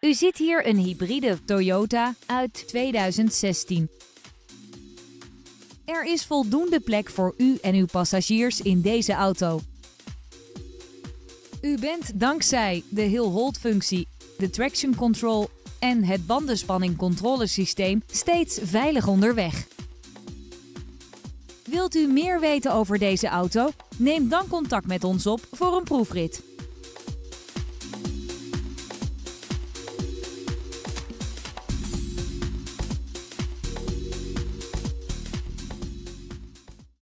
U ziet hier een hybride Toyota uit 2016. Er is voldoende plek voor u en uw passagiers in deze auto. U bent dankzij de Hill Hold functie, de traction control en het bandenspanningcontrolesysteem steeds veilig onderweg. Wilt u meer weten over deze auto? Neem dan contact met ons op voor een proefrit.